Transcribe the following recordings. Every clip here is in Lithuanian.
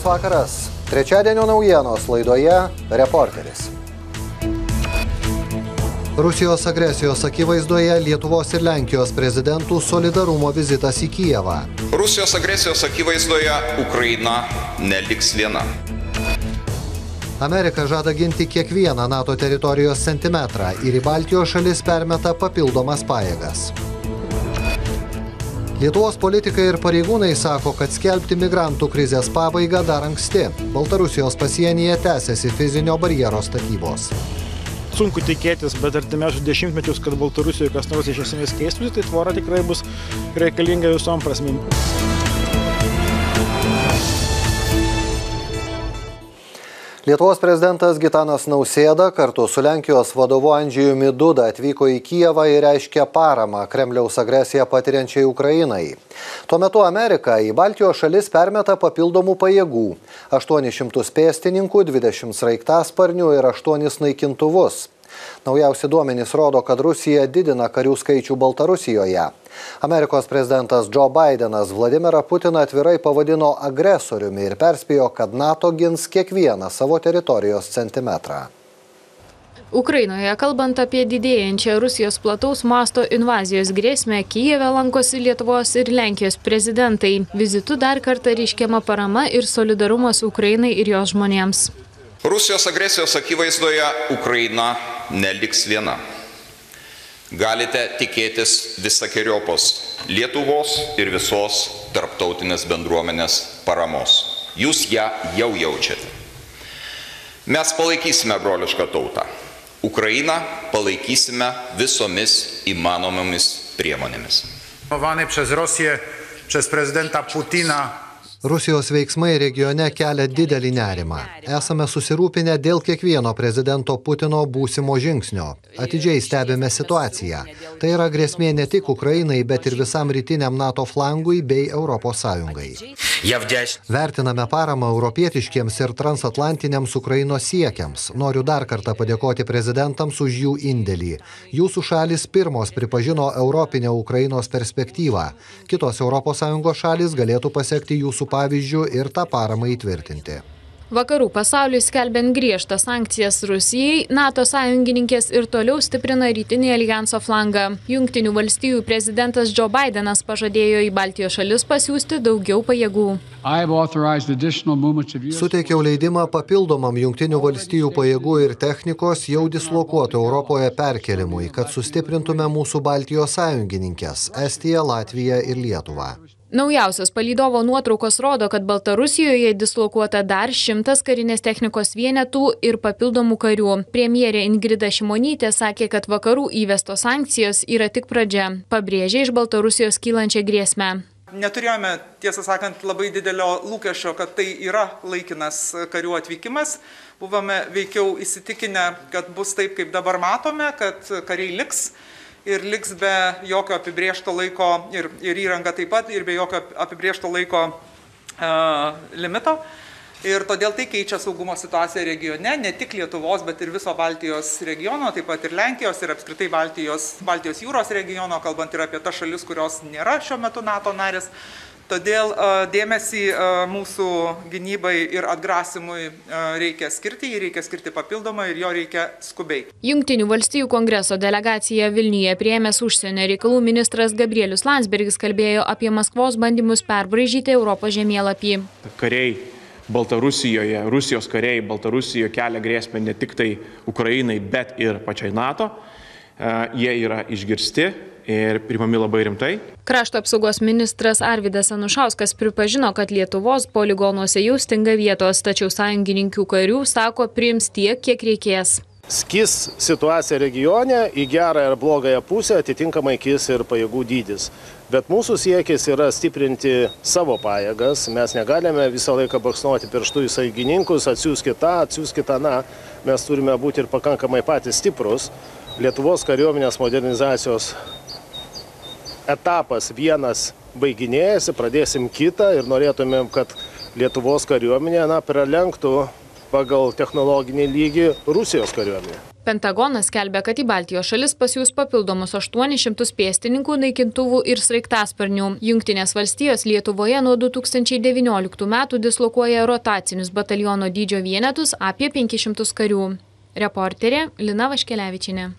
Labas vakaras. Trečiadienio naujienos laidoje Reporteris. Rusijos agresijos akivaizdoje Lietuvos ir Lenkijos prezidentų solidarumo vizitas į Kijevą. Rusijos agresijos akivaizdoje Ukraina neliks viena. Amerika žada ginti kiekvieną NATO teritorijos centimetrą ir į Baltijos šalis permeta papildomas pajėgas. Lietuvos politikai ir pareigūnai sako, kad skelbti migrantų krizės pabaigą dar anksti. Baltarusijos pasienyje tęsiasi fizinio barjero statybos. Sunku tikėtis, bet artimiausius dešimtmečius, kad Baltarusijoje kas nors iš esmės keistųsi, tai tvora tikrai bus reikalinga visom prasmėm. Lietuvos prezidentas Gitanas Nausėda kartu su Lenkijos vadovu Andžijumi Duda atvyko į Kijevą ir reiškė paramą Kremliaus agresiją patiriančiai Ukrainai. Tuo metu Amerika į Baltijos šalis permeta papildomų pajėgų - 800 pėstininkų, 20 sraigtasparnių ir 8 naikintuvus. Naujausi duomenys rodo, kad Rusija didina karių skaičių Baltarusijoje. Amerikos prezidentas Joe Bidenas Vladimirą Putiną atvirai pavadino agresoriumi ir perspėjo, kad NATO gins kiekvieną savo teritorijos centimetrą. Ukrainoje, kalbant apie didėjančią Rusijos plataus masto invazijos grėsmę, Kijeve lankosi Lietuvos ir Lenkijos prezidentai. Vizitu dar kartą ryškiama parama ir solidarumas Ukrainai ir jos žmonėms. Rusijos agresijos akivaizdoje Ukraina neliks viena. Galite tikėtis visakiojopos Lietuvos ir visos tarptautinės bendruomenės paramos. Jūs ją jau jaučiate. Mes palaikysime brolišką tautą. Ukrainą palaikysime visomis įmanomomis priemonėmis. Przez Rosję, przez prezydenta Putina Rusijos veiksmai regione kelia didelį nerimą. Esame susirūpinę dėl kiekvieno prezidento Putino būsimo žingsnio. Atidžiai stebime situaciją. Tai yra grėsmė ne tik Ukrainai, bet ir visam rytiniam NATO flangui bei Europos Sąjungai. Vertiname paramą europietiškiems ir transatlantiniams Ukrainos siekiams. Noriu dar kartą padėkoti prezidentams už jų indėlį. Jūsų šalis pirmos pripažino europinę Ukrainos perspektyvą. Kitos ES šalis galėtų pasiekti jūsų pavyzdžių ir tą paramą įtvirtinti. Vakarų pasauliui skelbiant griežtas sankcijas Rusijai, NATO sąjungininkės ir toliau stiprina rytinį alijanso flangą. Jungtinių valstijų prezidentas Joe Bidenas pažadėjo į Baltijos šalis pasiūsti daugiau pajėgų. Suteikiau leidimą papildomam Jungtinių valstijų pajėgų ir technikos jau dislokuotų Europoje perkelimui, kad sustiprintume mūsų Baltijos sąjungininkės - Estiją, Latviją ir Lietuvą. Naujausios palydovo nuotraukos rodo, kad Baltarusijoje dislokuota dar šimtas karinės technikos vienetų ir papildomų karių. Premjerė Ingrida Šimonytė sakė, kad vakarų įvestos sankcijos yra tik pradžia. Pabrėžė iš Baltarusijos kylančią grėsmę. Neturėjome, tiesą sakant, labai didelio lūkesčio, kad tai yra laikinas karių atvykimas. Buvome veikiau įsitikinę, kad bus taip, kaip dabar matome, kad kariai liks ir liks be jokio apibriešto laiko ir, ir įranga taip pat ir be jokio apibriešto laiko uh, limito. Ir todėl tai keičia saugumo situaciją regione, ne tik Lietuvos, bet ir viso Baltijos regiono, taip pat ir Lenkijos ir apskritai Baltijos, Baltijos jūros regiono, kalbant ir apie tas šalis, kurios nėra šiuo metu NATO narės. Todėl dėmesį mūsų gynybai ir atgrasimui reikia skirti, jį reikia skirti papildomai ir jo reikia skubiai. Jungtinių valstijų kongreso delegacija Vilniuje priėmęs užsienio reikalų ministras Gabrielius Landsbergis kalbėjo apie Maskvos bandymus perbražyti Europos žemėlapį. Kariai Baltarusijoje, Rusijos kariai Baltarusijoje kelia grėsmę ne tik tai Ukrainai, bet ir pačiai NATO. Jie yra išgirsti, ir primami labai rimtai. Krašto apsaugos ministras Arvidas Anušauskas pripažino, kad Lietuvos poligonuose jau stinga vietos, tačiau sąjungininkių karių sako priims tiek, kiek reikės. Skis situacija regione į gerą ir blogąją pusę, atitinkamai kis ir pajėgų dydis. Bet mūsų siekis yra stiprinti savo pajėgas. Mes negalime visą laiką baksnuoti pirštų į sąjungininkus, atsiųskit tą, atsiųskit tą, na. Mes turime būti ir pakankamai patys stiprus. Lietuvos kariuomenės modernizacijos etapas vienas baiginėjasi, pradėsim kitą ir norėtumėm, kad Lietuvos kariuomenė na, pralenktų pagal technologinį lygį Rusijos kariuomenė. Pentagonas skelbia, kad į Baltijos šalis pasiūs papildomus 800 pėstininkų, naikintuvų ir sraigtasparnių. Junktinės valstijos Lietuvoje nuo 2019 metų dislokuoja rotacinius bataliono dydžio vienetus apie 500 karių. Reporterė Lina Vaškelevičinė.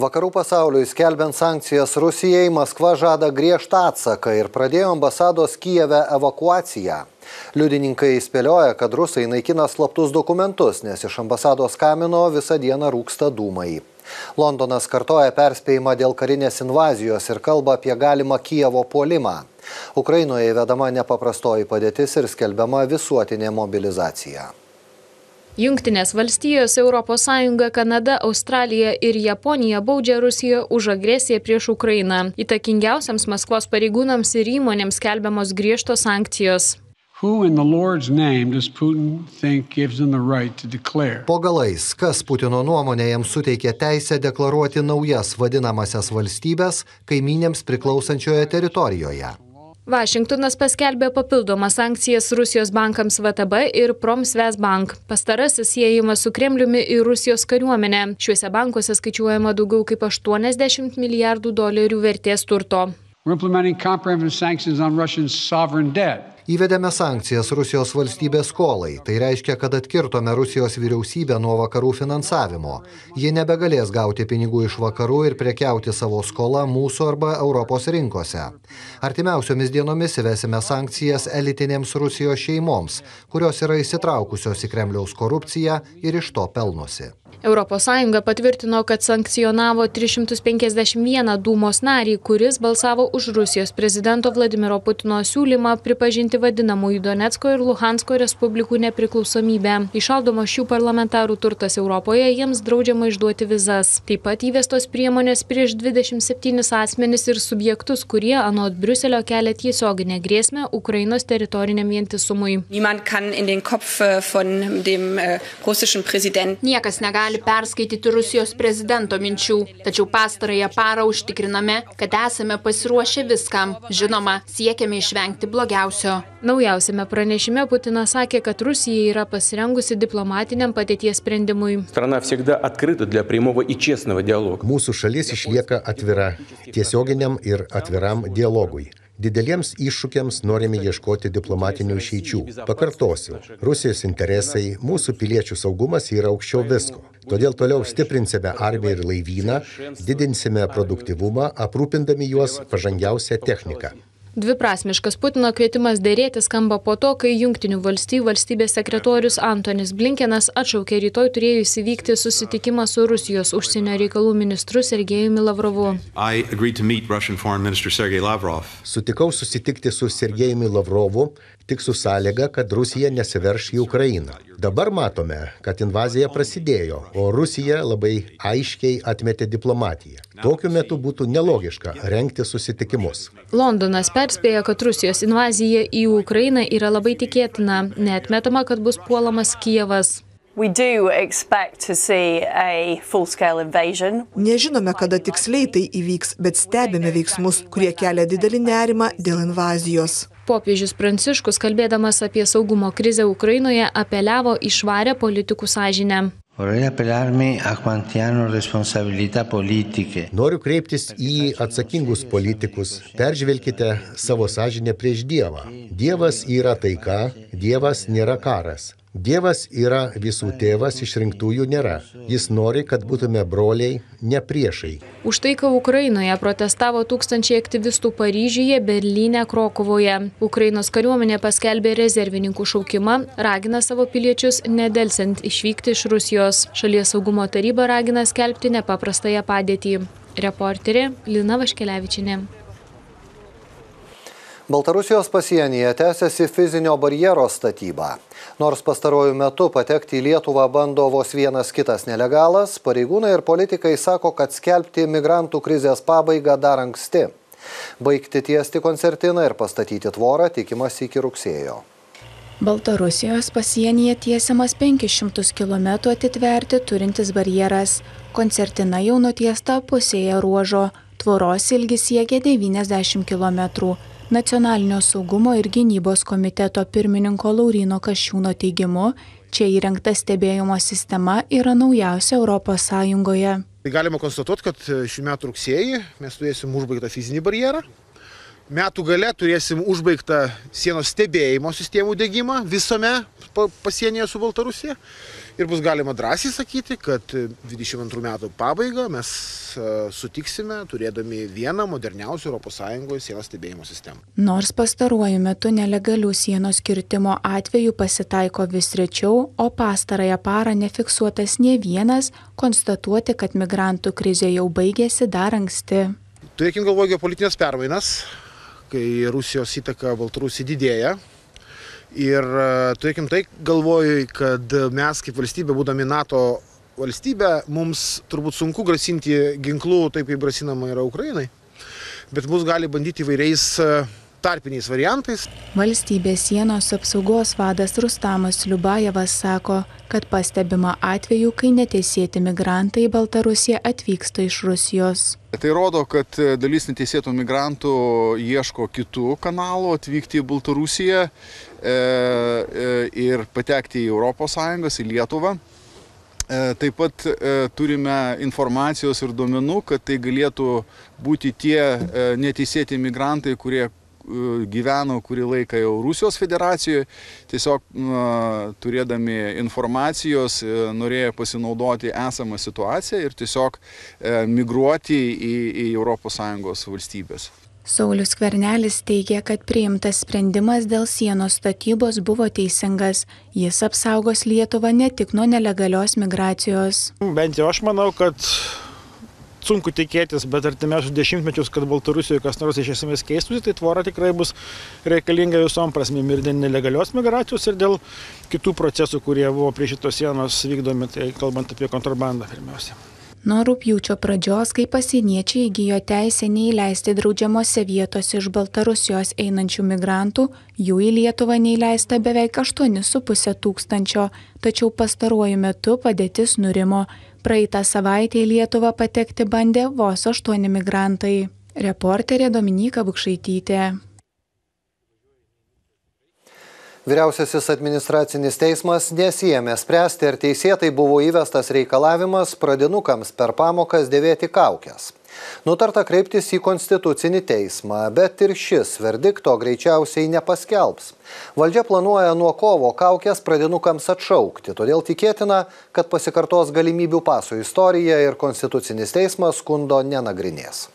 Vakarų pasauliui skelbiant sankcijas Rusijai, Maskva žada griežtą atsaką ir pradėjo ambasados Kijeve evakuaciją. Liudininkai spėlioja, kad rusai naikina slaptus dokumentus, nes iš ambasados kamino visą dieną rūksta dūmai. Londonas kartoja perspėjimą dėl karinės invazijos ir kalba apie galimą Kijevo puolimą. Ukrainoje įvedama nepaprastoji padėtis ir skelbiama visuotinė mobilizacija. Jungtinės valstijos, ES, Kanada, Australija ir Japonija baudžia Rusiją už agresiją prieš Ukrainą. Įtakingiausiams Maskvos pareigūnams ir įmonėms skelbiamos griežtos sankcijos. Right po galais, kas Putino nuomonė jam suteikė teisę deklaruoti naujas vadinamasias valstybės kaiminėms priklausančioje teritorijoje. Vašingtonas paskelbė papildomas sankcijas Rusijos bankams VTB ir Promsvesbank. Pastarasis siejamas su Kremliumi ir Rusijos kariuomenė. Šiuose bankuose skaičiuojama daugiau kaip 80 milijardų dolerių vertės turto. We're implementing comprehensive sanctions on Russian sovereign debt. Įvedėme sankcijas Rusijos valstybės skolai. Tai reiškia, kad atkirtome Rusijos vyriausybę nuo vakarų finansavimo. Jie nebegalės gauti pinigų iš vakarų ir prekiauti savo skolą mūsų arba Europos rinkose. Artimiausiomis dienomis įvesime sankcijas elitinėms Rusijos šeimoms, kurios yra įsitraukusios į Kremliaus korupciją ir iš to pelnosi. ES patvirtino, kad sankcionavo 351 dūmos narį, kuris balsavo už Rusijos prezidento Vladimiro Putino siūlymą pripažinti vadinamųjų Donetsko ir Luhansko respublikų nepriklausomybę. Išaldomo šių parlamentarų turtas Europoje jiems draudžiama išduoti vizas. Taip pat įvestos priemonės prieš 27 asmenis ir subjektus, kurie anot Briuselio kelia tiesioginę grėsmę Ukrainos teritoriniam vientisumui. Äh, äh, Niekas negali negali perskaityti Rusijos prezidento minčių, tačiau pastarąją parą užtikriname, kad esame pasiruošę viskam. Žinoma, siekiame išvengti blogiausio. Naujausiame pranešime Putinas sakė, kad Rusija yra pasirengusi diplomatiniam patėties sprendimui. Mūsų šalis išlieka atvira tiesioginiam ir atviram dialogui. Dideliems iššūkiams norime ieškoti diplomatinių išeičių. Pakartosiu, Rusijos interesai, mūsų piliečių saugumas yra aukščiau visko. Todėl toliau stiprinsime armiją ir laivyną, didinsime produktivumą, aprūpindami juos pažangiausią techniką. Dviprasmiškas Putino kvietimas dėrėti skamba po to, kai Junktinių valstybių valstybės sekretorius Antonis Blinkenas atšaukė rytoj turėjusi vykti susitikimą su Rusijos užsienio reikalų ministru Sergejumi Lavrovu. Sutikau susitikti su Sergejumi Lavrovu tik su sąlyga, kad Rusija nesiverš į Ukrainą. Dabar matome, kad invazija prasidėjo, o Rusija labai aiškiai atmetė diplomatiją. Tokiu metu būtų nelogiška renkti susitikimus. Londonas perspėja, kad Rusijos invazija į Ukrainą yra labai tikėtina. Neatmetama, kad bus puolamas Kijevas. Nežinome, kada tiksliai tai įvyks, bet stebime veiksmus, kurie kelia didelį nerimą dėl invazijos. Popiežius Pranciškus, kalbėdamas apie saugumo krizę Ukrainoje, apeliavo į švarę politikų sąžinę. Noriu kreiptis į atsakingus politikus. Peržvelkite savo sąžinę prieš Dievą. Dievas yra taika, Dievas nėra karas. Dievas yra visų tėvas, išrinktųjų nėra. Jis nori, kad būtume broliai, ne priešai. Už taiką Ukrainoje protestavo tūkstančiai aktyvistų Paryžiuje, Berlyne, Krokovoje. Ukrainos kariuomenė paskelbė rezervininkų šaukimą, ragina savo piliečius nedelsiant išvykti iš Rusijos. Šalies saugumo taryba ragina skelbti nepaprastąją padėtį. Reporterė Lina Vaškelevičinė. Baltarusijos pasienyje tęsiasi fizinio barjero statyba. Nors pastaruoju metu patekti į Lietuvą bando vos vienas kitas nelegalas, pareigūnai ir politikai sako, kad skelbti migrantų krizės pabaigą dar anksti. Baigti tiesti koncertiną ir pastatyti tvorą tikimas iki rugsėjo. Baltarusijos pasienyje tiesiamas 500 km atitverti turintis barjeras. Koncertina jau nutiesta pusėje ruožo. Tvoros ilgis siekia 90 km Nacionalinio saugumo ir gynybos komiteto pirmininko Laurino Kašiūno teigimu, čia įrengta stebėjimo sistema yra naujausia Europos Sąjungoje. Tai galima konstatuoti, kad šių metų rugsėjį mes turėsim užbaigtą fizinį barjerą. Metų gale turėsim užbaigtą sienos stebėjimo sistemų dėgymą visame pasienyje su Baltarusija. Ir bus galima drąsiai sakyti, kad 22 metų pabaigą mes sutiksime turėdami vieną moderniausių ES sienos stebėjimo sistemą. Nors pastaruoju metu nelegalių sienos kirtimo atvejų pasitaiko vis rečiau, o pastarąją parą nefiksuotas ne vienas, konstatuoti, kad migrantų krizė jau baigėsi dar anksti. Turėkim galvoje geopolitinės permainas, kai Rusijos įtaka Baltarusija didėja, Ir turėkim tai galvoj, kad mes kaip valstybė, būdami NATO valstybė, mums turbūt sunku grasinti ginklų taip, kaip grasinama yra Ukrainai. Bet mus gali bandyti įvairiais tarpiniais variantais. Valstybės sienos apsaugos vadas Rustamas Liubajevas sako, kad pastebima atveju, kai neteisėti migrantai į Baltarusiją atvyksta iš Rusijos. Tai rodo, kad dalis neteisėtų migrantų ieško kitų kanalų atvykti į Baltarusiją e, e, ir patekti į ES, į Lietuvą. E, taip pat e, turime informacijos ir duomenų, kad tai galėtų būti tie e, neteisėti migrantai, kurie gyveno kurį laiką jau Rusijos federacijoje, tiesiog turėdami informacijos norėjo pasinaudoti esamą situaciją ir tiesiog migruoti į, į ES valstybės. Saulis Kvernelis teigia, kad priimtas sprendimas dėl sienos statybos buvo teisingas. Jis apsaugos Lietuvą ne tik nuo nelegalios migracijos. Bent jau aš manau, kad sunku tikėtis, bet artimiausius dešimtmečius, kad Baltarusijoje kas nors iš esmės keistųsi, tai tvora tikrai bus reikalinga visom prasmėm ir dėl nelegalios migracijos, ir dėl kitų procesų, kurie buvo prie šitos sienos vykdomi, tai kalbant apie kontrabandą pirmiausia. Nuo rūpjūčio pradžios, kai pasieniečiai įgyjo teisę neįleisti draudžiamose vietose iš Baltarusijos einančių migrantų, jų į Lietuvą neįleista beveik 8,5 tūkstančio, tačiau pastaruoju metu padėtis nurimo. Praeitą savaitę į Lietuvą patekti bandė vos aštuoni migrantai. Reporterė Dominika Bukšaitytė. Vyriausiasis administracinis teismas nesijėmė spręsti, ar teisėtai buvo įvestas reikalavimas pradinukams per pamokas dėvėti kaukės. Nutarta kreiptis į konstitucinį teismą, bet ir šis verdikto greičiausiai nepaskelbs. Valdžia planuoja nuo kovo kaukės pradinukams atšaukti, todėl tikėtina, kad pasikartos galimybių pasų istorija ir konstitucinis teismas skundo nenagrinės.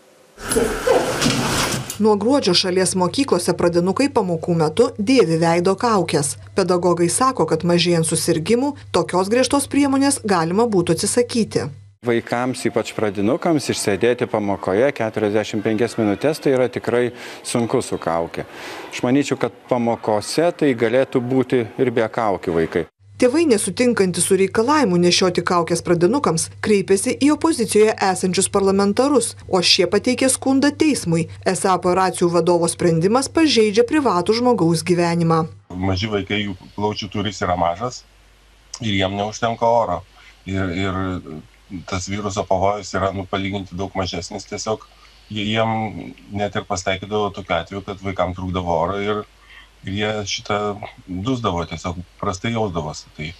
Nuo gruodžio šalies mokyklose pradinukai pamokų metu dėvi veido kaukės. Pedagogai sako, kad mažėjant susirgymų, tokios griežtos priemonės galima būtų atsisakyti vaikams, ypač pradinukams, išsėdėti pamokoje 45 minutės, tai yra tikrai sunku su kaukė. Aš manyčiau, kad pamokose tai galėtų būti ir be kaukių vaikai. Tėvai nesutinkantys su reikalavimu nešioti kaukės pradinukams kreipėsi į opozicijoje esančius parlamentarus, o šie pateikė skundą teismui. Esą operacijų vadovo sprendimas pažeidžia privatų žmogaus gyvenimą. Maži vaikai, jų plaučių turis yra mažas ir jiem neužtenka oro. Ir, ir tas viruso pavojus yra nu, palyginti daug mažesnis, tiesiog jiem net ir pasteikydavo tokiu atveju, kad vaikam trūkdavo oro ir, ir jie šitą dusdavo, tiesiog prastai jausdavosi. Tai,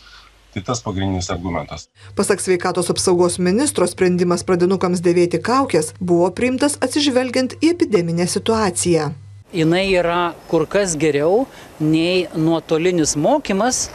tai tas pagrindinis argumentas. Pasak sveikatos apsaugos ministro, sprendimas pradinukams dėvėti kaukės buvo priimtas atsižvelgiant į epideminę situaciją. Jis yra kur kas geriau nei nuotolinis mokymas,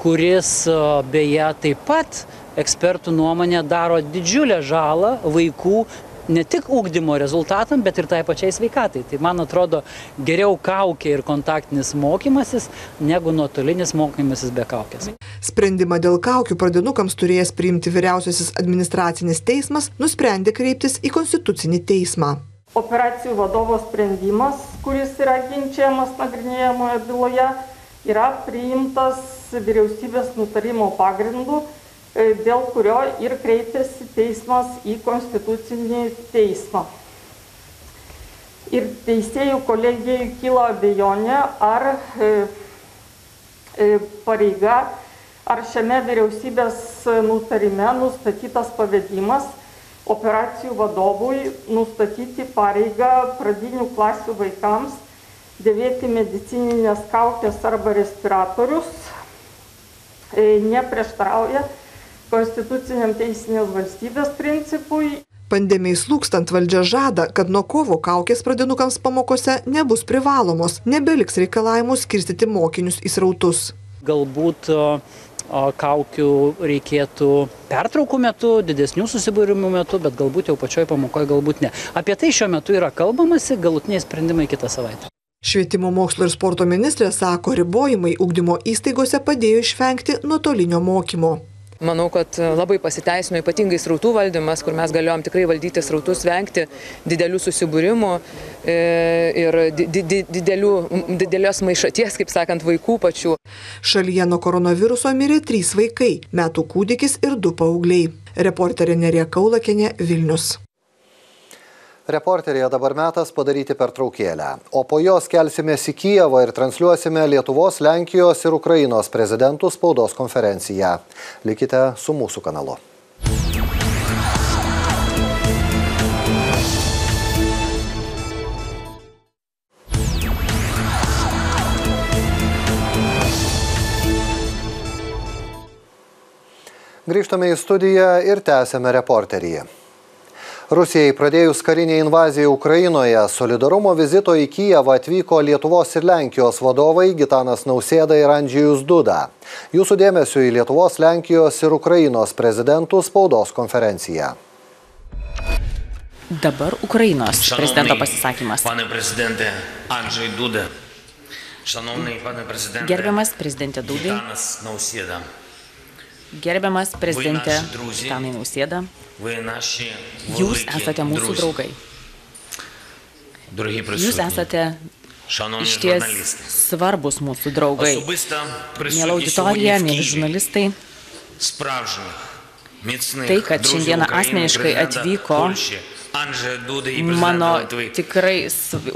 kuris beje taip pat ekspertų nuomonė daro didžiulę žalą vaikų ne tik ūkdymo rezultatam, bet ir tai pačiai sveikatai. Tai man atrodo geriau kaukė ir kontaktinis mokymasis, negu nuotolinis mokymasis be kaukės. Sprendimą dėl kaukių pradinukams turėjęs priimti vyriausiasis administracinis teismas nusprendė kreiptis į konstitucinį teismą. Operacijų vadovo sprendimas, kuris yra ginčiamas nagrinėjamoje byloje, yra priimtas vyriausybės nutarimo pagrindu dėl kurio ir kreipėsi teismas į konstitucinį teismą. Ir teisėjų kolegijai kilo abejonė, ar e, e, pareiga, ar šiame vyriausybės nutarime nustatytas pavedimas operacijų vadovui nustatyti pareigą pradinių klasių vaikams dėvėti medicininės kaukės arba respiratorius neprieštarauja konstituciniam teisinės valstybės principui. Pandemijai slūkstant valdžia žada, kad nuo kovo kaukės pradinukams pamokose nebus privalomos, nebeliks reikalavimų skirstyti mokinius į srautus. Galbūt kaukių reikėtų pertraukų metu, didesnių susibūrimų metu, bet galbūt jau pačioj pamokoje galbūt ne. Apie tai šiuo metu yra kalbamasi, galutiniai sprendimai kitą savaitę. Švietimo mokslo ir sporto ministrė sako, ribojimai ugdymo įstaigose padėjo išvengti nuotolinio mokymo. Manau, kad labai pasiteisino ypatingai srautų valdymas, kur mes galėjom tikrai valdyti srautus, vengti didelių susibūrimų ir didelių, didelios maišaties, kaip sakant, vaikų pačių. Šalyje nuo koronaviruso mirė trys vaikai - metų kūdikis ir du paaugliai. Reporterė Nerija Kaulakinė Vilnius. Reporterėje dabar metas padaryti pertraukėlę, o po jos kelsimės į Kijevą ir transliuosime Lietuvos, Lenkijos ir Ukrainos prezidentų spaudos konferenciją. Likite su mūsų kanalu. Grįžtame į studiją ir tęsėme reporterį. Rusijai pradėjus karinį invaziją Ukrainoje, solidarumo vizito į Kijevą atvyko Lietuvos ir Lenkijos vadovai Gitanas Nausėda ir Andžijus Duda. Jūsų dėmesio į Lietuvos, Lenkijos ir Ukrainos prezidentų spaudos konferenciją. Dabar Ukrainos prezidento pasisakymas. Pane prezidente Andžai Duda. Šanovnai, pane prezidente. Gerbiamas prezidentė Dudai. Gitanas Nausėda. Gerbiamas prezidentė Gitanai Nausėda. Jūs esate mūsų draugai. Jūs esate iš ties svarbus mūsų draugai. Mėla auditorija, mėly žurnalistai. Tai, kad šiandieną asmeniškai atvyko mano tikrai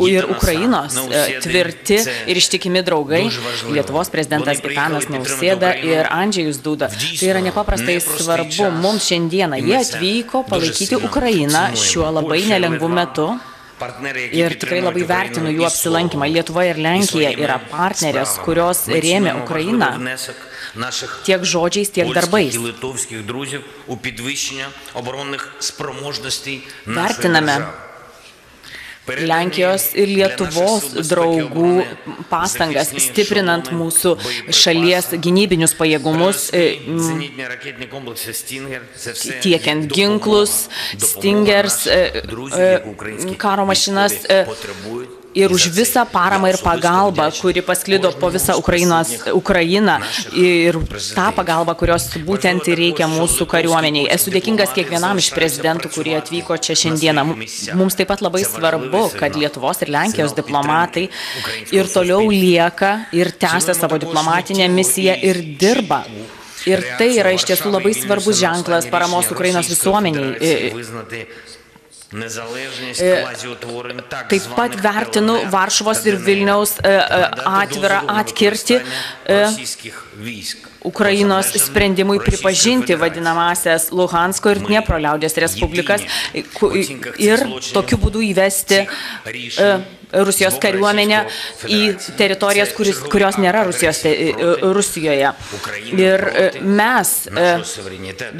ir Ukrainos tvirti ir ištikimi draugai, Lietuvos prezidentas Gitanas Nausėda ir Andžėjus Duda. Tai yra nepaprastai svarbu. mums šiandieną. Jie atvyko palaikyti Ukrainą šiuo labai nelengvu metu. Ir tikrai labai vertinu jų apsilankymą. Lietuva ir Lenkija yra partnerės, kurios rėmė Ukrainą tiek žodžiais, tiek darbais. Vertiname Lenkijos ir Lietuvos draugų pastangas, stiprinant mūsų šalies gynybinius pajėgumus, tiekiant ginklus, Stingers, karo mašinas ir už visą paramą ir pagalbą, kuri pasklido po visą Ukrainos, Ukrainą ir tą pagalbą, kurios būtent reikia mūsų kariuomeniai. Esu dėkingas kiekvienam iš prezidentų, kurie atvyko čia šiandieną. Mums taip pat labai svarbu, kad Lietuvos ir Lenkijos diplomatai ir toliau lieka ir tęsia savo diplomatinę misiją ir dirba. Ir tai yra iš tiesų labai svarbus ženklas paramos Ukrainos visuomeniai. Taip pat vertinu Varšuvos ir Vilniaus atvirą atkirti Ukrainos sprendimui pripažinti vadinamasias Luhansko ir Dniepro liaudės respublikas ir tokiu būdu įvesti Rusijos kariuomenę į teritorijas, kuris, kurios nėra Rusijos, Rusijoje. Ir mes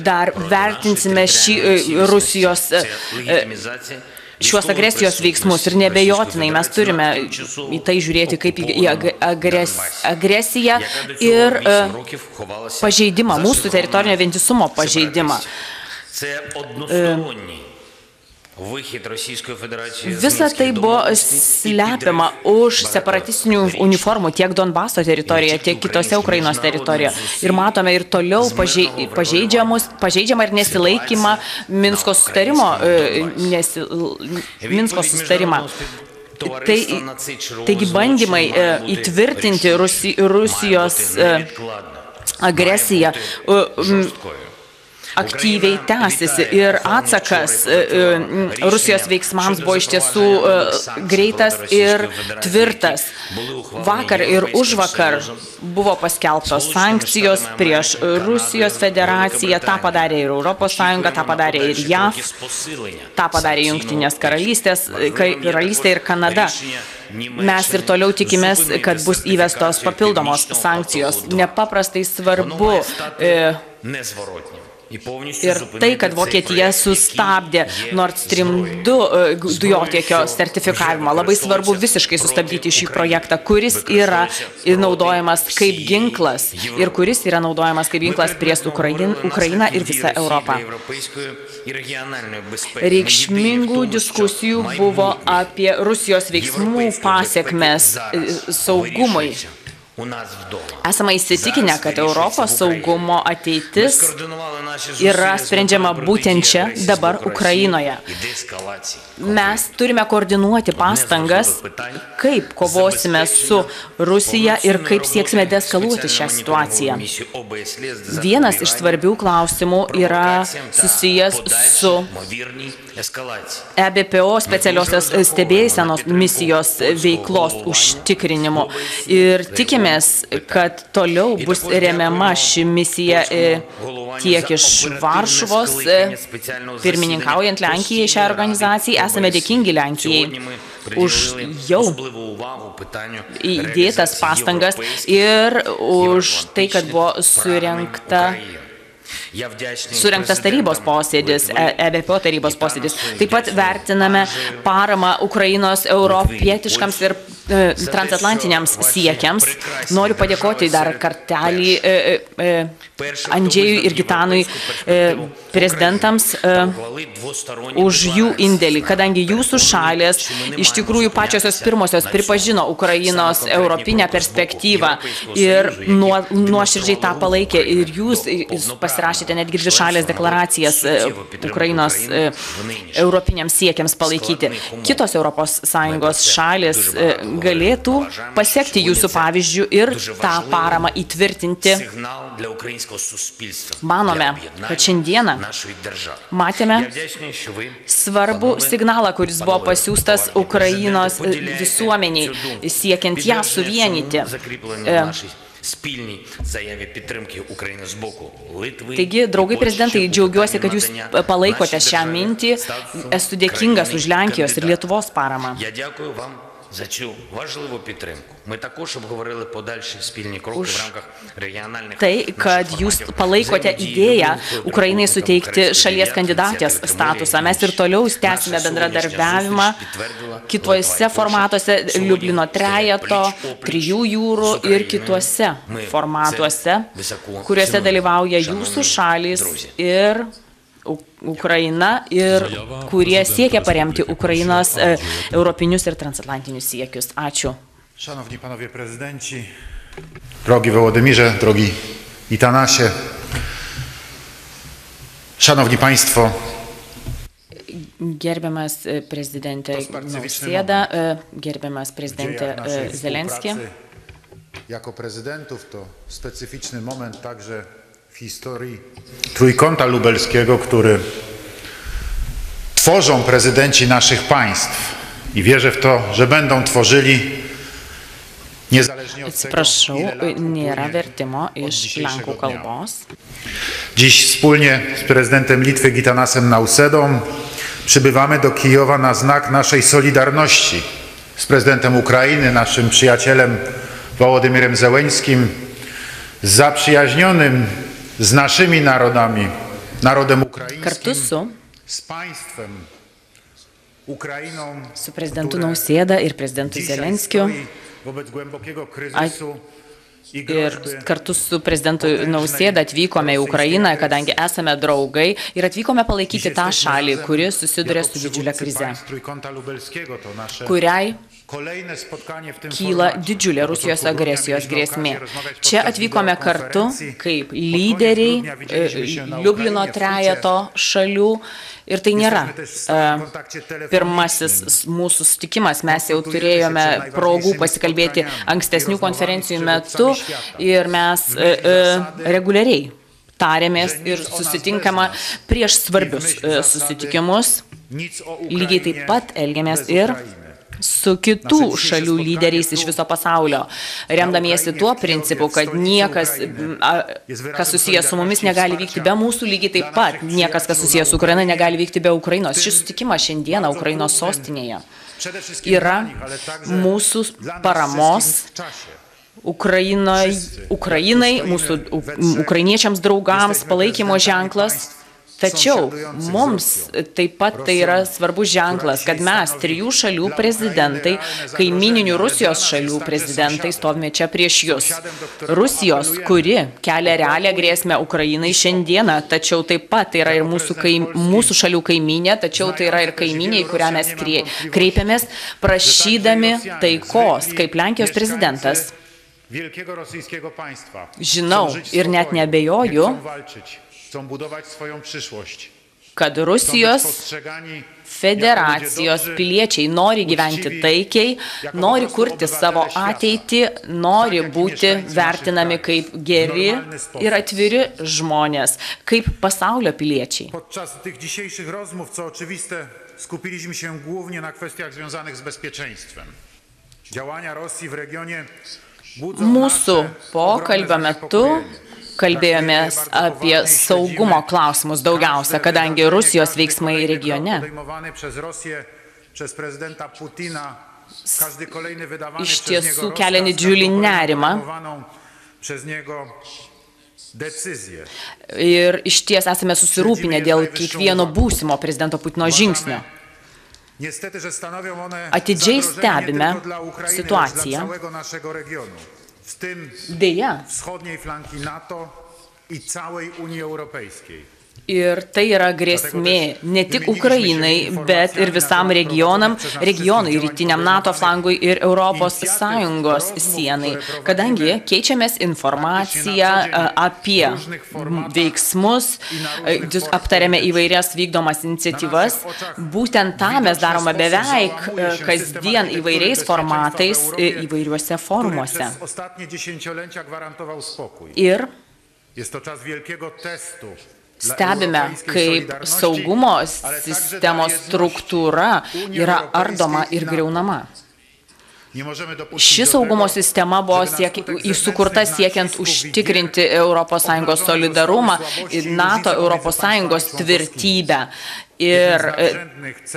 dar vertinsime šį Rusijos šiuos agresijos veiksmus ir nebejotinai mes turime į tai žiūrėti kaip į agres, agresiją ir pažeidimą, mūsų teritorinio vientisumo pažeidimą. Visa tai buvo slepiama už separatistinių uniformų tiek Donbaso teritorijoje, tiek kitose Ukrainos teritorijoje. Ir matome ir toliau pažeidžiamą ir nesilaikymą Minsko sustarimo, nesi, Minsko sustarimą. Tai, taigi bandymai įtvirtinti Rusi, Rusijos agresiją aktyviai tęsiasi ir atsakas e, e, Rusijos veiksmams buvo iš tiesų e, greitas ir tvirtas. Vakar ir už vakar buvo paskelbtos sankcijos prieš Rusijos federaciją, tą padarė ir ES, tą padarė ir JAV, tą padarė Junktinės karalystės, karalystė ir Kanada. Mes ir toliau tikimės, kad bus įvestos papildomos sankcijos. Nepaprastai svarbu. E, Ir tai, kad Vokietija sustabdė Nord Stream 2 e, dujotiekio sertifikavimą, labai svarbu visiškai sustabdyti šį projektą, kuris yra naudojamas kaip ginklas ir kuris yra naudojamas kaip ginklas prieš Ukrain, Ukrainą ir visą Europą. Reikšmingų diskusijų buvo apie Rusijos veiksmų pasiekmes saugumui. Esame įsitikinę, kad Europos saugumo ateitis yra sprendžiama būtent čia, dabar Ukrainoje. Mes turime koordinuoti pastangas, kaip kovosime su Rusija ir kaip sieksime deskaluoti šią situaciją. Vienas iš svarbių klausimų yra susijęs su EBPO specialiosios stebėjisenos misijos veiklos užtikrinimu. Ir tikimės, kad toliau bus remiama ši misija e, tiek iš Varšuvos, e, pirmininkaujant Lenkijai šią organizaciją. Esame dėkingi Lenkijai už jau įdėtas pastangas ir už tai, kad buvo surinkta Surinktas tarybos posėdis, EBPO tarybos posėdis. Taip pat vertiname paramą Ukrainos europietiškams ir e, transatlantiniams siekiams. Noriu padėkoti dar kartelį e, e, Andžėjui ir Gitanui prezidentams už jų indėlį, kadangi jūsų šalės iš tikrųjų pačiosios pirmosios pripažino Ukrainos europinę perspektyvą ir nuoširdžiai tą palaikė ir jūs pasirašėte pasirašėte netgi dvi šalės deklaracijas e, Ukrainos e, europiniams siekiams palaikyti. Kitos ES šalis e, galėtų pasiekti jūsų pavyzdžių ir tą paramą įtvirtinti. Manome, kad šiandieną matėme svarbų signalą, kuris buvo pasiūstas Ukrainos visuomeniai, siekiant ją suvienyti спільній заяві підтримки України з боку Литви. Taigi, draugai prezidentai, džiaugiuosi, kad jūs palaikote šią mintį. Esu dėkingas už Lenkijos ir Lietuvos paramą. Я дякую вам за цю важливу підтримку. Ми також обговорили подальші спільні кроки в рамках регіональних Tai, kad jūs palaikote idėją Ukrainai suteikti šalies kandidatės statusą. Mes ir toliau tęsime bendradarbiavimą kituose formatuose Liublino trejeto, trijų jūrų ir kituose formatuose, kuriuose dalyvauja jūsų šalis ir Ukraina ir kurie siekia paremti Ukrainos e, europinius ir transatlantinius siekius. Ačiū. Szanowni panowie prezydenci, drogi Wołodymirze, drogi Itanasie, szanowni państwo. Gerbiamas e, prezidentė Nausėda, e, gerbiamas prezidentė Zelenski. Jako prezydentów to specyficzny moment także w historii Trójkąta Lubelskiego, który tworzą prezydenci naszych państw i wierzę w to, że będą tworzyli niezależnie od tego, nėra vertimo iš lenkų kalbos. Dziś wspólnie z prezydentem Litwy Gitanasem Nausedą przybywamy do Kijowa na znak naszej solidarności z prezydentem Ukrainy, naszym przyjacielem Wołodymyrem Zełeńskim, zaprzyjaźnionym z naszymi narodami, narodem ukraińskim, Kartu su, z państwem Ukrainą, su prezidentu Nausėda ir prezidentu Zelenskiu. Ir kartu su prezidentu Nausėda atvykome į Ukrainą, kadangi esame draugai ir atvykome palaikyti tą šalį, kuri susiduria su didžiulė krize, kuriai kyla didžiulė Rusijos agresijos grėsmė. Čia atvykome kartu kaip lyderiai e, Liublino trejeto šalių. Ir tai nėra e, pirmasis mūsų sutikimas. Mes jau turėjome progų pasikalbėti ankstesnių konferencijų metu ir mes e, reguliariai tarėmės ir susitinkama prieš svarbius susitikimus. Lygiai taip pat elgiamės ir su kitų šalių lyderiais iš viso pasaulio, remdamiesi tuo principu, kad niekas, kas susijęs su mumis, negali vykti be mūsų, lygiai taip pat. Niekas, kas susijęs su Ukraina, negali vykti be Ukrainos. Šis sutikimas šiandieną Ukrainos sostinėje yra mūsų paramos Ukrainai, Ukrainai mūsų ukrainiečiams draugams palaikymo ženklas Tačiau mums taip pat tai yra svarbus ženklas, kad mes, trijų šalių prezidentai, kaimininių Rusijos šalių prezidentai, stovime čia prieš jūs. Rusijos, kuri kelia realią grėsmę Ukrainai šiandieną, tačiau taip pat tai yra ir mūsų, kaim, mūsų šalių kaiminė, tačiau tai yra ir kaiminė, į kurią mes kreipiamės, prašydami taikos, kaip Lenkijos prezidentas. Žinau ir net nebejoju, Kad Rusijos federacijos piliečiai nori gyventi taikiai, nori kurti savo ateitį, nori būti vertinami kaip geri ir atviri žmonės, kaip pasaulio piliečiai. Podczas tych dzisiejszych rozmów, co oczywiste, skupiliśmy się głównie na kwestiach związanych z bezpieczeństwem. Działania Rosji w regionie Mūsų pokalbio metu kalbėjomės apie saugumo klausimus daugiausia, kadangi Rusijos veiksmai regione iš tiesų kelia didžiulį nerimą. Ir iš ties esame susirūpinę dėl kiekvieno būsimo prezidento Putino žingsnio. Atidžiai stebime situaciją w tym wschodniej flanki NATO i całej Unii Europejskiej. Ir tai yra grėsmė ne tik Ukrainai, bet ir visam regionam, regionui, rytiniam NATO flangui ir Europos Sąjungos sienai, kadangi keičiamės informaciją apie veiksmus, aptarėme įvairias vykdomas iniciatyvas, būtent tą mes darome beveik kasdien įvairiais formatais įvairiuose forumuose. Ir Jest to czas wielkiego testu stebime, kaip saugumo sistemos struktūra yra ardoma ir greunama. Ši saugumo sistema buvo siek, įsukurta siekiant užtikrinti ES solidarumą ir NATO ES tvirtybę. Ir e,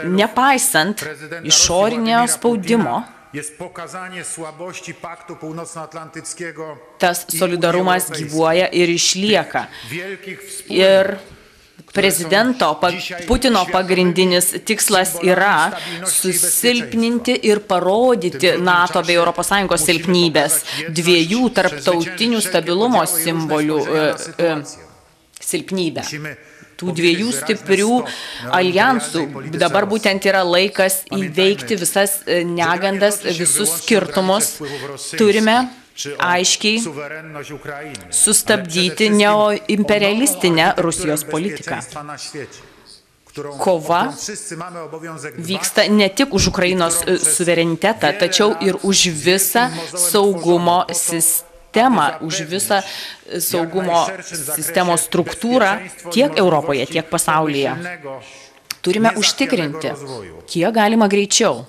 nepaisant išorinio spaudimo, Tas solidarumas gyvuoja ir išlieka. Ir prezidento Putino pagrindinis tikslas yra susilpninti ir parodyti NATO bei ES silpnybės, dviejų tarptautinių stabilumo simbolių e, e, silpnybę tų dviejų stiprių alijansų. Dabar būtent yra laikas įveikti visas e, negandas, visus skirtumus. Turime aiškiai sustabdyti neoimperialistinę Rusijos politiką. Kova vyksta ne tik už Ukrainos e, suverenitetą, tačiau ir už visą saugumo sistemą sistemą, už visą saugumo sistemos struktūrą tiek Europoje, tiek pasaulyje. Turime užtikrinti, kiek galima greičiau.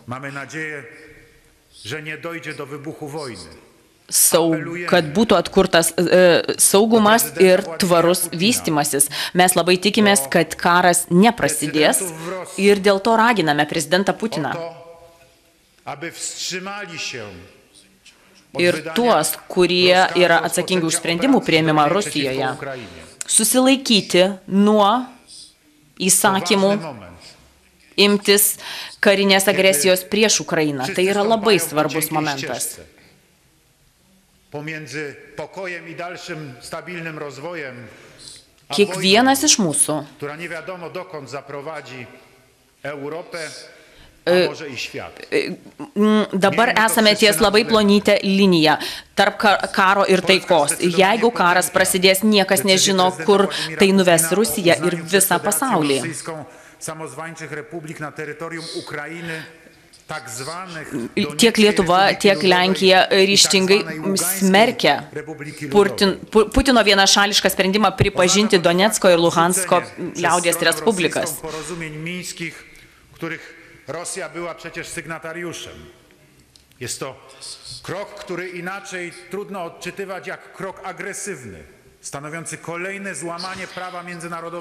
Saug, kad būtų atkurtas e, saugumas ir tvarus vystimasis. Mes labai tikimės, kad karas neprasidės ir dėl to raginame prezidentą Putiną ir tuos, kurie yra atsakingi už sprendimų prieimimą Rusijoje, susilaikyti nuo įsakymų imtis karinės agresijos prieš Ukrainą. Tai yra labai svarbus momentas. Kiekvienas iš mūsų Dabar esame ties labai plonytę liniją tarp karo ir taikos. Jeigu karas prasidės, niekas nežino, kur tai nuves Rusiją ir visą pasaulį. tiek Lietuva, tiek Lenkija ryštingai smerkia Putin, Putino vienašališką sprendimą pripažinti Donetsko ir Luhansko liaudės respublikas. Rosja była przecież sygnatariuszem. Jest to krok, który inaczej trudno odczytywać jak krok agresywny.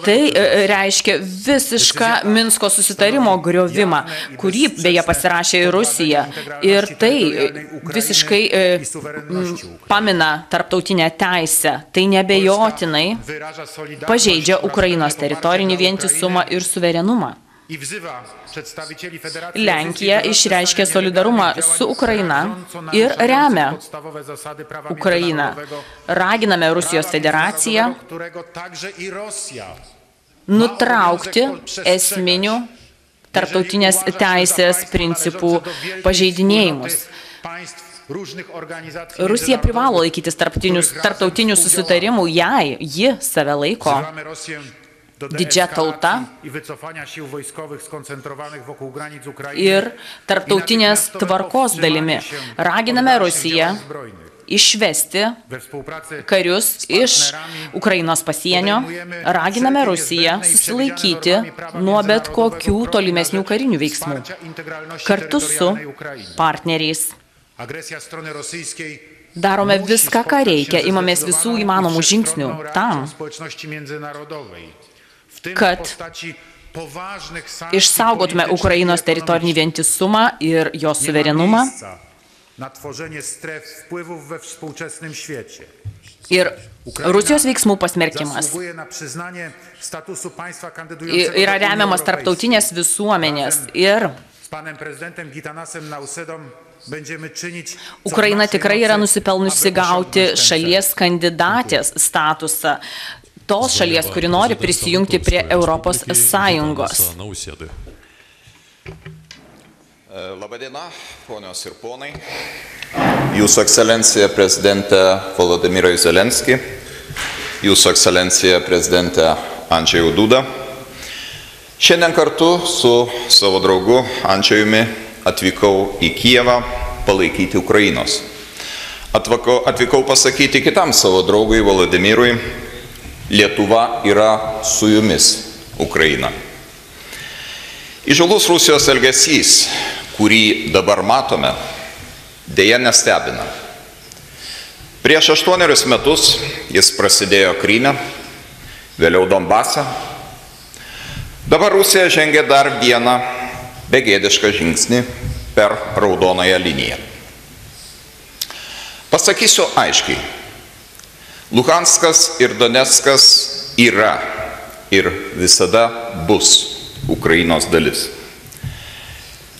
Tai e, reiškia visišką Minsko susitarimo griovimą, kurį beje pasirašė ir Rusija. Ir tai visiškai e, pamina tarptautinę teisę. Tai nebejotinai pažeidžia Ukrainos teritorinį vientisumą ir suverenumą. Lenkija išreiškė solidarumą su Ukraina ir remia Ukrainą. Raginame Rusijos federaciją nutraukti esminių tarptautinės teisės principų pažeidinėjimus. Rusija privalo laikytis tarptautinių susitarimų, jei ji save laiko didžia tauta? ir tarptautinės tvarkos dalimi. Raginame Rusiją išvesti karius iš Ukrainos pasienio, raginame Rusiją susilaikyti nuo bet kokių tolimesnių karinių veiksmų. Kartu su partneriais. Darome viską, ką reikia, imamės visų įmanomų žingsnių. tam, kad išsaugotume Ukrainos teritorinį vientisumą ir jos suverenumą. Ir Rusijos veiksmų pasmerkimas. yra remiamas tarptautinės visuomenės. Ir Ukraina tikrai yra nusipelnusi gauti šalies kandidatės statusą tos šalies, kuri nori prisijungti prie Europos Sąjungos. Labadiena, ponios ir ponai. Jūsų ekscelencija prezidentė Volodymyrai Zelenski, Jūsų ekscelencija prezidentė Andžiai Duda. Šiandien kartu su savo draugu Andžiajumi atvykau į Kijevą palaikyti Ukrainos. Atvakau, atvykau pasakyti kitam savo draugui Volodymyrui, Lietuva yra su jumis, Ukraina. Įžūlus Rusijos elgesys, kurį dabar matome, dėja nestebina. Prieš aštuonerius metus jis prasidėjo Kryme, vėliau Donbase. Dabar Rusija žengia dar vieną begėdišką žingsnį per raudonąją liniją. Pasakysiu aiškiai, Luhanskas ir Donetskas yra ir visada bus Ukrainos dalis.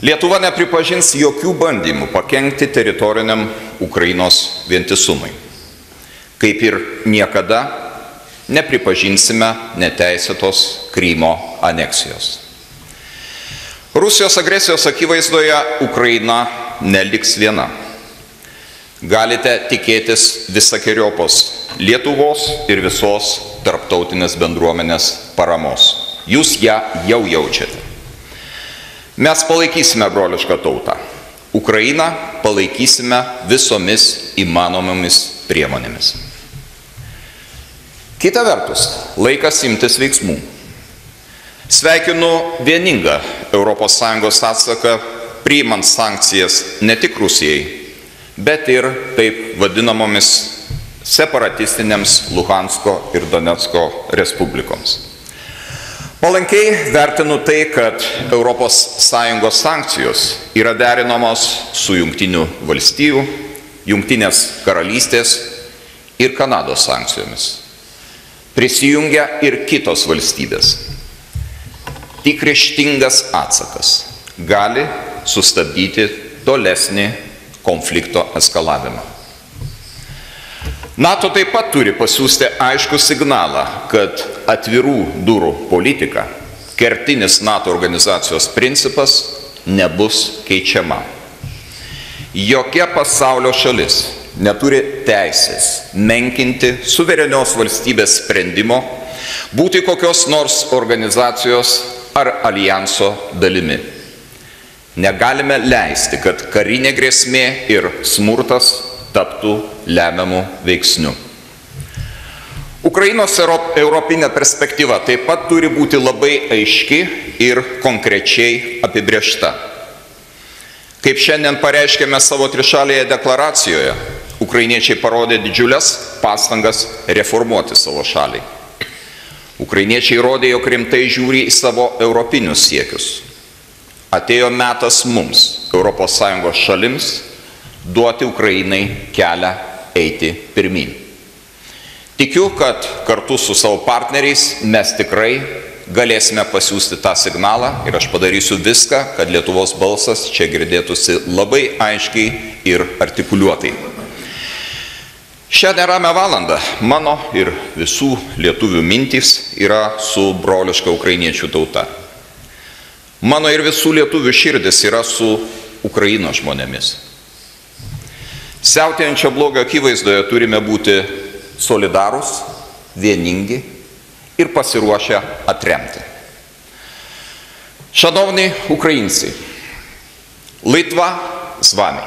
Lietuva nepripažins jokių bandymų pakengti teritoriniam Ukrainos vientisumui. Kaip ir niekada nepripažinsime neteisėtos Krymo aneksijos. Rusijos agresijos akivaizdoje Ukraina neliks viena. Galite tikėtis visakiojopos Lietuvos ir visos tarptautinės bendruomenės paramos. Jūs ją jau jaučiate. Mes palaikysime brolišką tautą. Ukrainą palaikysime visomis įmanomomis priemonėmis. Kita vertus, laikas imtis veiksmų. Sveikinu vieningą ES atsaką priimant sankcijas ne tik Rusijai, bet ir taip vadinamomis separatistinėms Luhansko ir Donetsko respublikoms. Palankiai vertinu tai, kad ES sankcijos yra derinamos su Junktinių valstijų, Junktinės karalystės ir Kanados sankcijomis. Prisijungia ir kitos valstybės. Tik ryštingas atsakas gali sustabdyti tolesnį konflikto eskalavimą. NATO taip pat turi pasiūsti aišku signalą, kad atvirų durų politika, kertinis NATO organizacijos principas, nebus keičiama. Jokia pasaulio šalis neturi teisės menkinti suverenios valstybės sprendimo būti kokios nors organizacijos ar alijanso dalimi. Negalime leisti, kad karinė grėsmė ir smurtas taptų lemiamų veiksnių. Ukrainos europinė perspektyva taip pat turi būti labai aiški ir konkrečiai apibriešta. Kaip šiandien pareiškėme savo trišalėje deklaracijoje, ukrainiečiai parodė didžiulės pastangas reformuoti savo šalį. Ukrainiečiai rodė, jog rimtai žiūri į savo europinius siekius. Atėjo metas mums, ES šalims, duoti Ukrainai kelią eiti pirmin. Tikiu, kad kartu su savo partneriais mes tikrai galėsime pasiūsti tą signalą ir aš padarysiu viską, kad Lietuvos balsas čia girdėtųsi labai aiškiai ir artikuliuotai. Šią neramę valandą mano ir visų lietuvių mintys yra su broliška ukrainiečių tauta. Mano ir visų lietuvių širdis yra su Ukrainos žmonėmis. Siautėjančio blogio akivaizdoje turime būti solidarūs, vieningi ir pasiruošę atremti. Шановні українці, Литва з вами.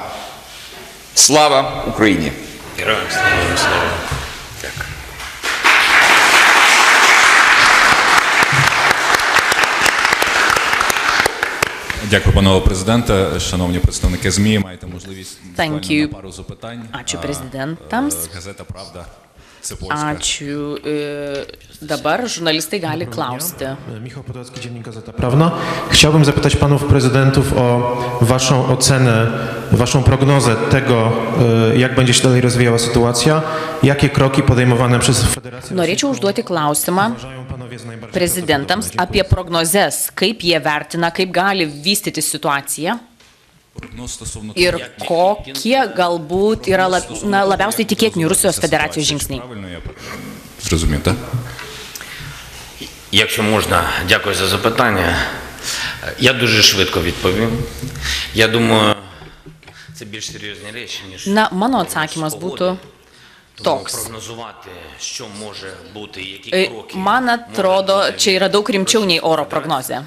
Слава Україні! Героям слава Дякую, панове президенте. Шановні представники ЗМІ, маєте можливість Thank буквально you. на пару запитань. Ačiū А, prezidentams. е, Газета Правда. Це польська. Ačiū. E, Dabar žurnalistai gali klausti. Michał Podolski, Dziennik Gazeta Prawna. Chciałbym zapytać panów prezydentów o waszą ocenę, waszą prognozę tego, e, jak będzie się dalej rozwijała sytuacja, jakie kroki podejmowane przez Federację Norėčiau užduoti klausimą prezidentams apie prognozes, kaip jie vertina, kaip gali vystyti situacija Прогноз стосовно ir того, kokie galbūt yra lab, na, labiausiai tikėtini Rusijos federacijos žingsniai. правильно я зрозумів, так? Якщо можна, дякую за запитання. Я дуже швидко відповім. Я думаю, це більш серйозні речі, ніж Na, mano atsakymas būtų тому toks. Man atrodo, čia yra daug rimčiau nei oro prognozė.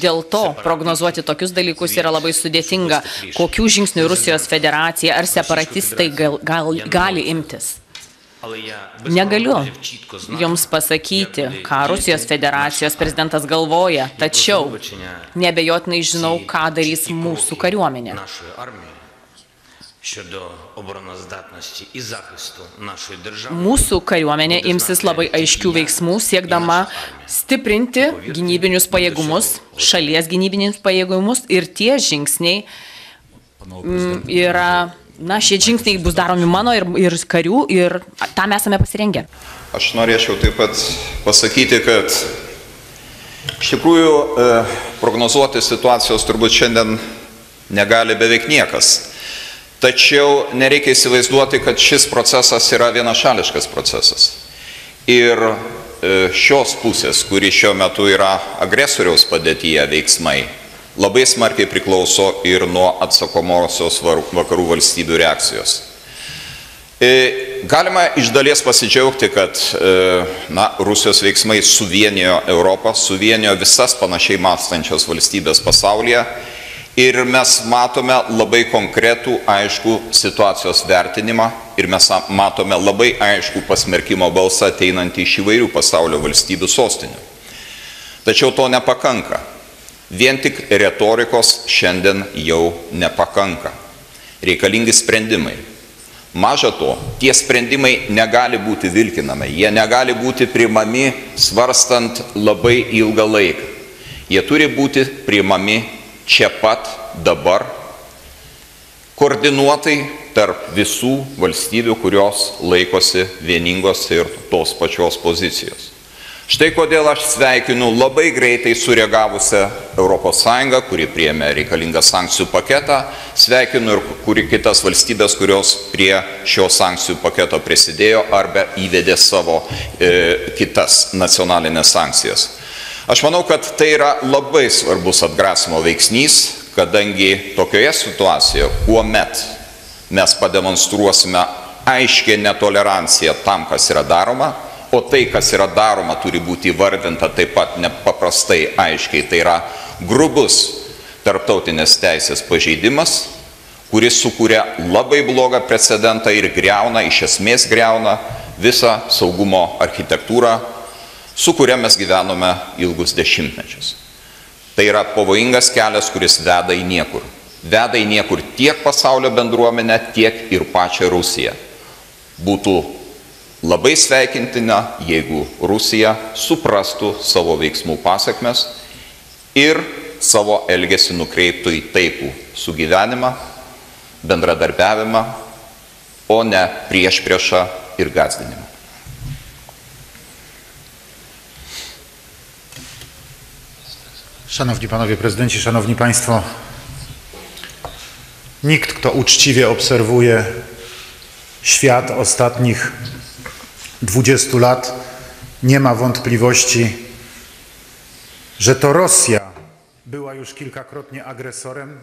Dėl to prognozuoti tokius dalykus yra labai sudėtinga, kokių žingsnių Rusijos federacija ar separatistai gal, gal, gali imtis. Negaliu jums pasakyti, ką Rusijos federacijos prezidentas galvoja, tačiau nebejotinai žinau, ką darys mūsų kariuomenė. Mūsų kariuomenė imsis labai aiškių veiksmų, siekdama stiprinti gynybinius pajėgumus, šalies gynybinius pajėgumus ir tie žingsniai mm, yra, na, šie žingsniai bus daromi mano ir, ir karių ir tam esame pasirengę. Aš norėčiau taip pat pasakyti, kad iš tikrųjų e, prognozuoti situacijos turbūt šiandien negali beveik niekas. Tačiau nereikia įsivaizduoti, kad šis procesas yra vienašališkas procesas. Ir e, šios pusės, kuri šiuo metu yra agresoriaus padėtyje veiksmai, labai smarkiai priklauso ir nuo atsakomosios vakarų valstybių reakcijos. E, Galima iš dalies pasidžiaugti, kad e, na, Rusijos veiksmai suvienijo Europą, suvienijo visas panašiai mąstančias valstybės pasaulyje ir mes matome labai konkretų, aišku situacijos vertinimą ir mes matome labai aišku pasmerkimo balsą ateinantį iš įvairių pasaulio valstybių sostinių. Tačiau to nepakanka. Vien tik retorikos šiandien jau nepakanka. Reikalingi sprendimai. Maža to, tie sprendimai negali būti vilkinami, jie negali būti priimami svarstant labai ilgą laiką. Jie turi būti priimami čia pat, dabar, koordinuotai tarp visų valstybių, kurios laikosi vieningos ir tos pačios pozicijos. Štai kodėl aš sveikinu labai greitai sureagavusią ES, kuri priemė reikalingą sankcijų paketą, sveikinu ir kuri kitas valstybės, kurios prie šio sankcijų paketo prisidėjo arba įvedė savo e, kitas nacionalinės sankcijas. Aš manau, kad tai yra labai svarbus atgrasimo veiksnys, kadangi tokioje situacijoje, kuomet mes pademonstruosime aiškę netoleranciją tam, kas yra daroma, o tai, kas yra daroma, turi būti įvardinta taip pat nepaprastai aiškiai. Tai yra grubus tarptautinės teisės pažeidimas, kuris sukuria labai blogą precedentą ir greuna, iš esmės greuna visą saugumo architektūrą, su kuria mes gyvenome ilgus dešimtmečius. Tai yra pavojingas kelias, kuris veda į niekur. Veda į niekur tiek pasaulio bendruomenę, tiek ir pačią Rusiją. Būtų labai sveikintina, jeigu Rusija suprastų savo veiksmų pasiekmes ir savo elgesį nukreiptų į taikų sugyvenimą, bendradarbiavimą, o ne prieš priešą ir gazdinimą. Szanowni Panowie Prezydenci, Szanowni Państwo, nikt, kto uczciwie obserwuje świat ostatnich 20 lat, nie ma wątpliwości, że to Rosja była już kilkakrotnie agresorem,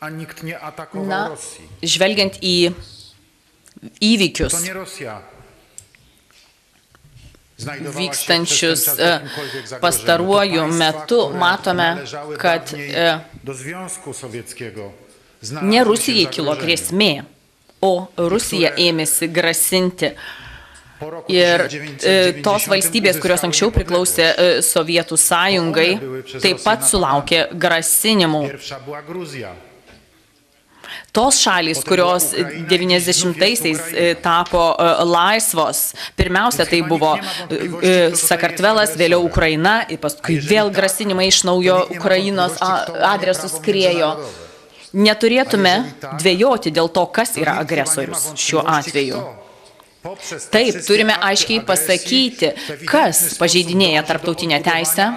a nikt nie atakował Na, Rosji. žvelgiant į įvykius vykstančius e, pastaruoju metu, matome, kad ne Rusijai kilo grėsmė, o Rusija ėmėsi grasinti. Ir e, tos valstybės, kurios anksčiau priklausė e, Sovietų sąjungai, taip pat sulaukė grasinimų. Tos šalys, kurios 90-aisiais e, tapo e, laisvos, pirmiausia tai buvo e, Sakartvelas, vėliau Ukraina, paskui vėl grasinimai iš naujo Ukrainos adresus skriejo. Neturėtume dvėjoti dėl to, kas yra agresorius šiuo atveju. Taip, turime aiškiai pasakyti, kas pažeidinėja tarptautinę teisę.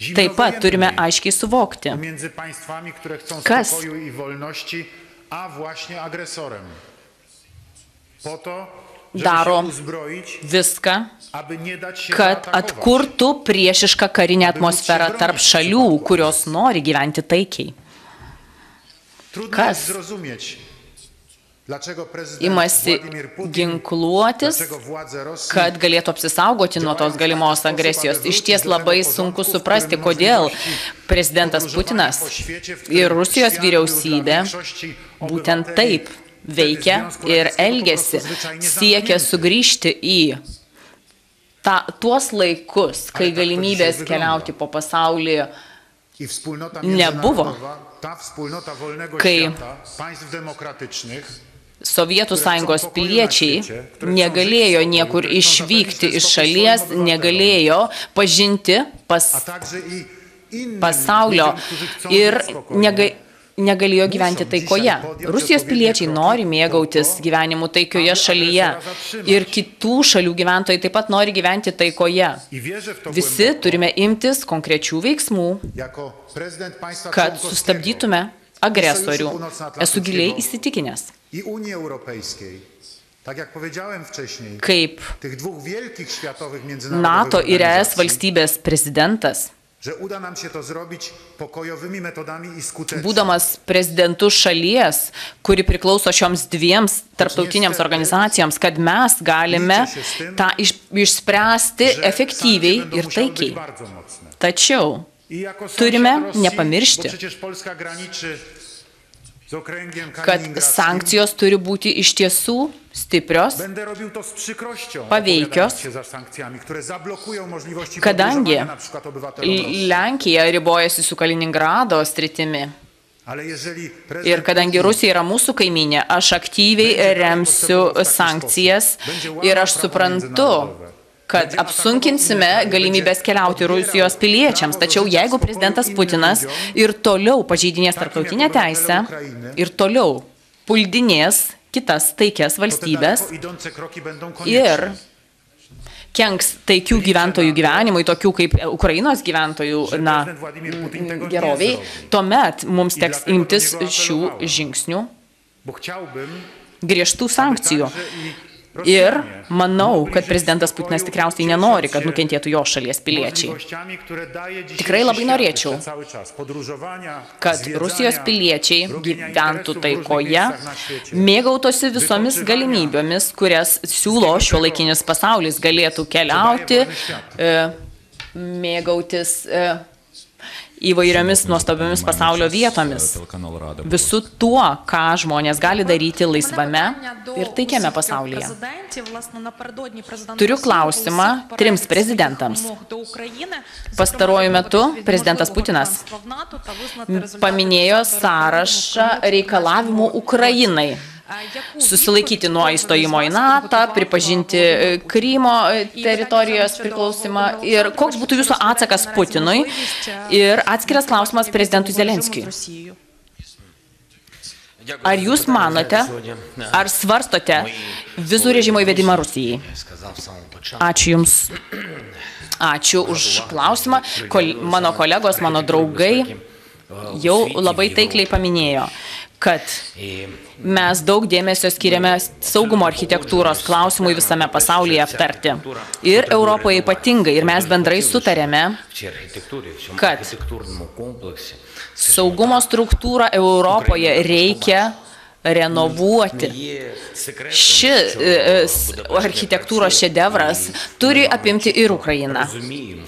Taip pat turime aiškiai suvokti, Kas? daro viską, kad atkurtų priešišką karinę atmosferą tarp šalių, kurios nori gyventi taikiai. Trudno Kas? Imasi ginkluotis, kad galėtų apsisaugoti nuo tos galimos agresijos. Iš ties labai sunku suprasti, kodėl prezidentas Putinas ir Rusijos vyriausybė būtent taip veikia ir elgesi, siekia sugrįžti į ta, tuos laikus, kai galimybės keliauti po pasaulį nebuvo. Kai Sovietų sąjungos piliečiai negalėjo niekur išvykti iš šalies, negalėjo pažinti pas pasaulio ir żyć spokojnie. nega, negalėjo gyventi taikoje. Rusijos piliečiai nori mėgautis gyvenimu taikioje šalyje ir kitų šalių gyventojai taip pat nori gyventi taikoje. Visi turime imtis konkrečių veiksmų, kad sustabdytume agresorių. Esu giliai įsitikinęs, kaip NATO ir ES valstybės prezidentas, że uda nam się to zrobić pokojowymi metodami i skutecznie. būdamas prezidentu šalies, kuri priklauso šioms dviems tarptautinėms organizacijoms, kad mes galime tą iš, išspręsti efektyviai ir taikiai. Tačiau turime nepamiršti, kad sankcijos turi būti iš tiesų stiprios, możliwości kadangi. Lenkija ribojasi su Kaliningrado stritimi. Ir kadangi Rusija yra mūsų kaiminė, aš aktyviai remsiu sankcijas ir aš suprantu, kad apsunkinsime galimybės keliauti Rusijos piliečiams. Tačiau jeigu prezidentas Putinas ir toliau pažeidinės tarptautinę teisę ir toliau puldinės kitas te valstybės ir kenks taikių gyventojų gyvenimui, tokių kaip Ukrainos gyventojų na, geroviai, tuomet mums teks imtis šių žingsnių, griežtų sankcijų. Ir manau, kad prezidentas Putinas tikriausiai nenori, kad nukentėtų jo šalies piliečiai. Tikrai labai norėčiau, kad Rusijos piliečiai gyventų taikoje, mėgautųsi visomis galimybėmis, kurias siūlo šiuolaikinis pasaulis, galėtų keliauti, e, mėgautis e, įvairiomis nuostabiomis pasaulio vietomis. Visų tuo, ką žmonės gali daryti laisvame ir taikiame pasaulyje. Turiu klausimą trims prezidentams. Pastaruoju metu prezidentas Putinas paminėjo sąrašą reikalavimų Ukrainai susilaikyti nuo įstojimo į NATO, pripažinti Krymo teritorijos priklausimą. Ir koks būtų jūsų atsakas Putinui? Ir atskiras klausimas prezidentui Zelenskijui. Ar jūs manote, ar svarstote vizų režimo įvedimą Rusijai? Ačiū Jums. Ačiū už klausimą. Kol, mano kolegos, mano draugai jau labai taikliai paminėjo, kad mes daug dėmesio skiriame saugumo architektūros klausimui visame pasaulyje aptarti. Ir Europoje ypatingai. Ir mes bendrai sutarėme, kad saugumo struktūrą Europoje reikia renovuoti. Ši e, e, architektūros šedevras turi apimti ir Ukrainą.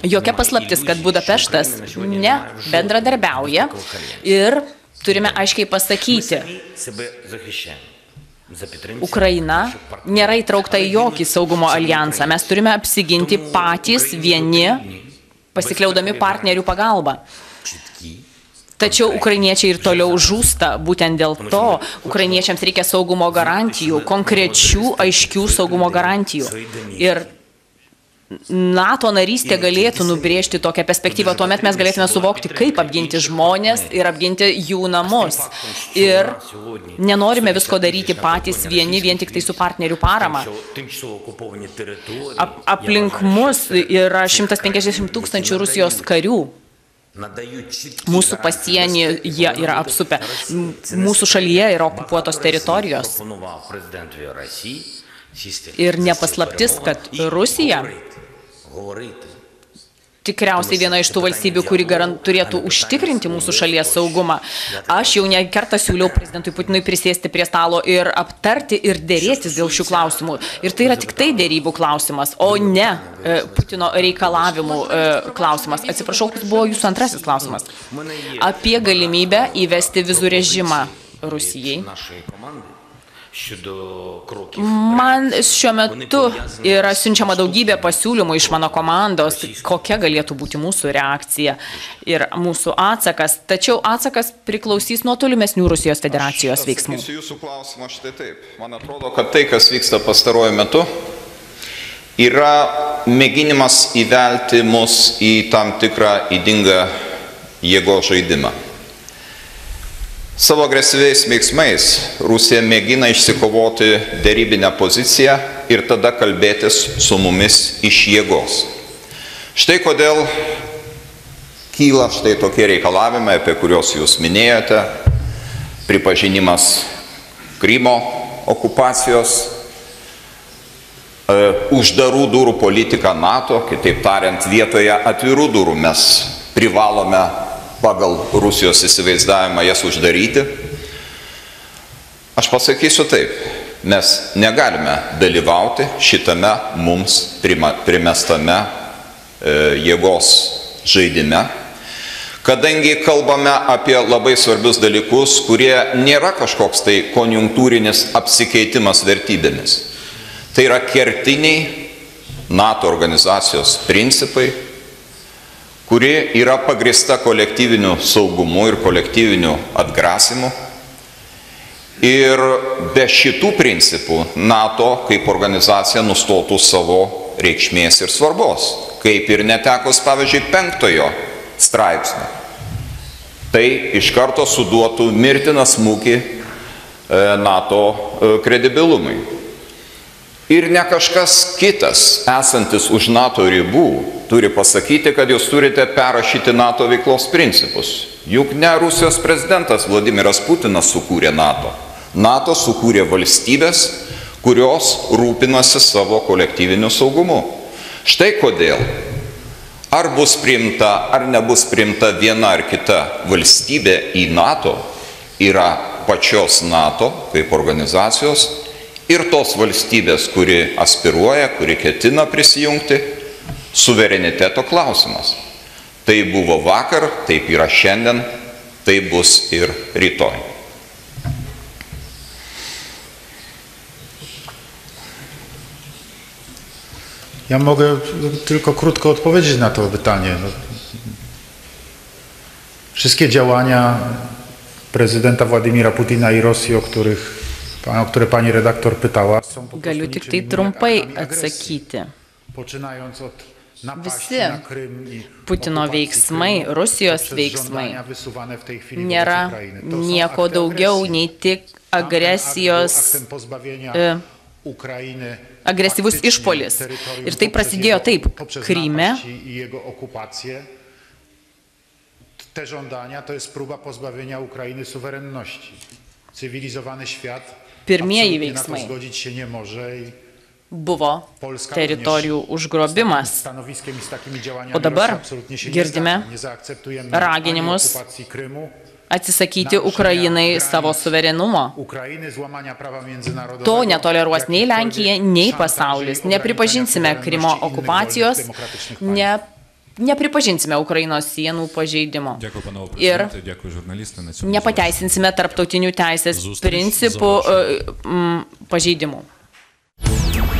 Jokia paslaptis, kad Budapeštas ne bendradarbiauja ir turime aiškiai pasakyti, Ukraina nėra įtraukta į jokį saugumo alijansą. Mes turime apsiginti patys vieni, pasikliaudami partnerių pagalbą. Tačiau ukrainiečiai ir toliau žūsta, būtent dėl to ukrainiečiams reikia saugumo garantijų, konkrečių, aiškių saugumo garantijų. Ir NATO narystė galėtų nubrėžti tokią perspektyvą, tuomet mes galėtume suvokti, kaip apginti žmonės ir apginti jų namus. Ir nenorime visko daryti patys vieni, vien tik tai su partnerių parama. Ap aplink mus yra 150 tūkstančių Rusijos karių. Mūsų pasienį jie yra apsupę. Mūsų šalyje yra okupuotos teritorijos. Ir nepaslaptis, kad Rusija tikriausiai viena iš tų valstybių, kuri garant, turėtų užtikrinti mūsų šalies saugumą. Aš jau ne kartą siūliau prezidentui Putinui prisėsti prie stalo ir aptarti ir dėrėtis dėl šių klausimų. Ir tai yra tik tai dėrybų klausimas, o ne e, Putino reikalavimų e, klausimas. Atsiprašau, koks buvo jūsų antrasis klausimas. Apie galimybę įvesti vizų režimą Rusijai. Man šiuo metu yra siunčiama daugybė pasiūlymų iš mano komandos, kokia galėtų būti mūsų reakcija ir mūsų atsakas. Tačiau atsakas priklausys nuo tolimesnių Rusijos federacijos veiksmų. Jūsų klausimą štai taip. Man atrodo, kad tai, kas vyksta pastaruoju metu, yra mėginimas įvelti mus į tam tikrą įdingą jėgos žaidimą. Savo agresyviais veiksmais Rusija mėgina išsikovoti dėrybinę poziciją ir tada kalbėtis su mumis iš jėgos. Štai kodėl kyla štai tokie reikalavimai, apie kuriuos jūs minėjote, pripažinimas Krymo okupacijos, e, uždarų durų politika NATO, kitaip tariant, vietoje atvirų durų mes privalome pagal Rusijos įsivaizdavimą jas uždaryti. Aš pasakysiu taip, mes negalime dalyvauti šitame mums primestame e, jėgos žaidime, kadangi kalbame apie labai svarbius dalykus, kurie nėra kažkoks tai konjunktūrinis apsikeitimas vertybėmis. Tai yra kertiniai NATO organizacijos principai, kuri yra pagrista kolektyviniu saugumu ir kolektyviniu atgrasimu. Ir be šitų principų NATO kaip organizacija nustotų savo reikšmės ir svarbos, kaip ir netekus, pavyzdžiui, penktojo straipsnio. Tai iš karto suduotų mirtiną smūgį e, NATO e, kredibilumui. Ir ne kažkas kitas, esantis už NATO ribų, turi pasakyti, kad jūs turite perrašyti NATO veiklos principus. Juk ne Rusijos prezidentas Vladimiras Putinas sukūrė NATO. NATO sukūrė valstybės, kurios rūpinasi savo kolektyviniu saugumu. Štai kodėl. Ar bus priimta, ar nebus priimta viena ar kita valstybė į NATO, yra pačios NATO kaip organizacijos ir tos valstybės, kuri aspiruoja, kuri ketina prisijungti, suvereniteto klausimas. Tai buvo vakar, taip yra šiandien, tai bus ir rytoj. Ja mogę tylko krótko odpowiedzieć na to pytanie. Wszystkie działania prezydenta Władimira Putina i Rosji, o, których, o które pani redaktor pytała, Galiu tik tai trumpai atsakyti. Visi Putino veiksmai, Rusijos veiksmai nėra nieko daugiau nei tik agresijos, agresyvus išpolis. Ir tai prasidėjo taip, Kryme. Te żądania to jest próba pozbawienia Ukrainy suwerenności. Cywilizowany świat Pirmieji veiksmai buvo teritorijų užgrobimas. O dabar girdime raginimus atsisakyti Ukrainai savo suverenumo. To netoleruos nei Lenkija, nei pasaulis. Nepripažinsime Krymo okupacijos, ne, nepripažinsime Ukrainos sienų pažeidimo. Dėkui, panau, ir dėkui žurnalistai. Nepateisinsime tarptautinių teisės Zustas, principų uh, pažeidimų. Zavašė.